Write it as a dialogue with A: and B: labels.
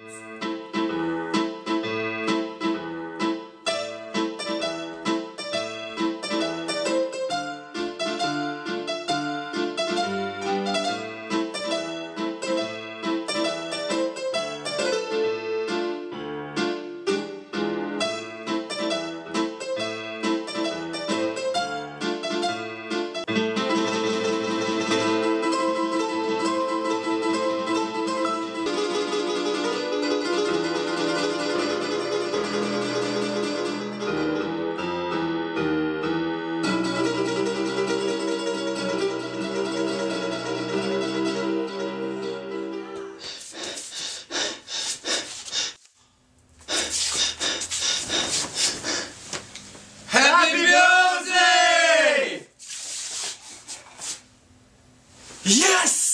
A: Happy Yes!